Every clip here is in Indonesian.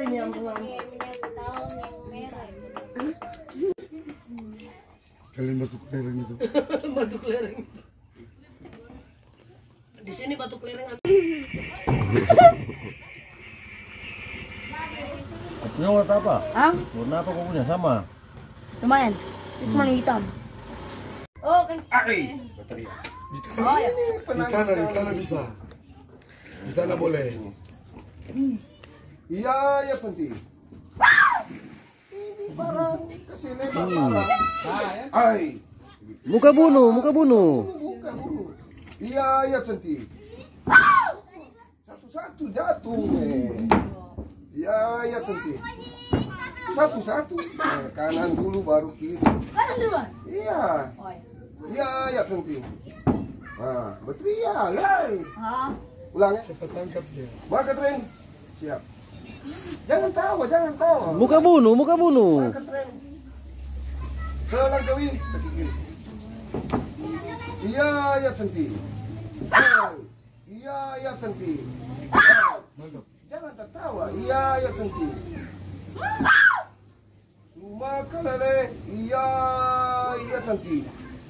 Apa ambil? Sekalian batu kelereng itu. batu kelereng. Di sini batu kelereng. Punya warna apa? Hah? Warna apa kau punya? Sama? Lumayan. Itu cuma yang hitam. Oh, kan. Oh, ya. Di tanah, di tanah bisa. Di tanah boleh. Iya, ya penting. Ini barang lebar barang. Ai, Muka bunuh, muka bunuh. bukan dulu. Iya, ya penting. Satu-satu jatuh. Iya, ya penting. Satu-satu. Eh, kanan dulu baru kiri. Kanan duluan. Iya, Oh, ya. iya, ya penting. Nah, betul ya, ya. Ah. Ulang ya. Cepat tangkap dia. Bakat Ren. Siap. Jangan tawa, jangan tawa. Muka bunuh, muka bunuh. Selang kawi. Iya, ya senti. Iya, ya senti. Mantap. Jangan tertawa. Iya, ya senti. Cuma kalele. Iya, ya senti.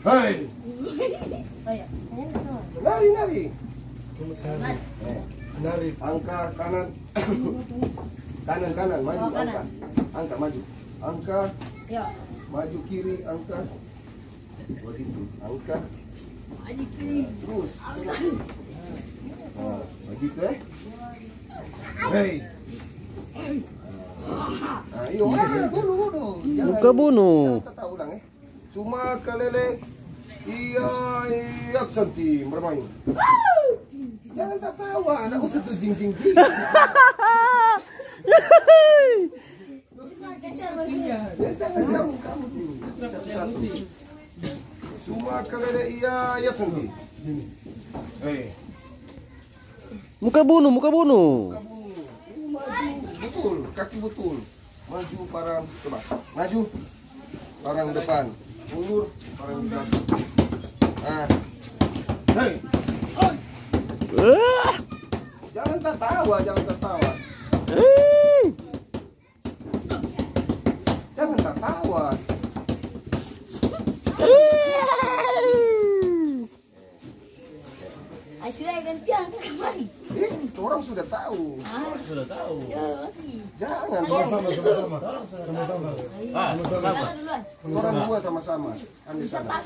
Hai. Oh, ya. Tarik. Narik. Angka kanan. kanan kanan maju Oh, kanan. angka. Angka maju. Angka Ya. maju kiri angka. Begitu. Angka Maju kiri. terus. Nah, begitu eh. Ah, dulu, dulu. Jangan, Muka bunuh. kata ulang eh. Cuma kalele. Iya, iya, santi bermain. Jangan tertawa, usah tuh jing jing jing. Ya. Cuma kalele iya, santi. Gini. Eh, Muka bunuh, muka bunuh. maju betul, kaki betul. Maju parang, coba. Maju. Parang depan. Ulur, parang belakang. Ah. Hei, Ah, jangan tertawa, jangan tertawa. eh. Jangan tertawa. Ay, sudah gantian kan kemari. Eh, orang sudah tahu. Ah, Sudah tahu. ya. Jangan. Sama-sama, sama-sama. Sama-sama. Ah, Sama-sama. Orang dua sama-sama. Ambil sana.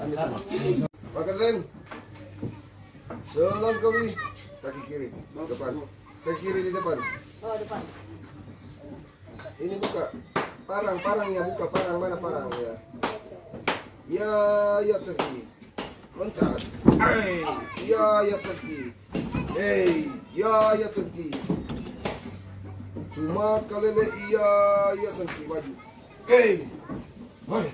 Ambil sana. Pakai rem. Selang kawi. Kaki kiri. Depan. Kaki kiri di depan. Oh, depan. Ini buka. Parang, parang ya buka. Parang mana parang ya. Ya, ya pergi. Loncat. Hey, ya, ya. Hey, ya, ya. Cuma kalele iya, ya pergi maju. Hey, Hai.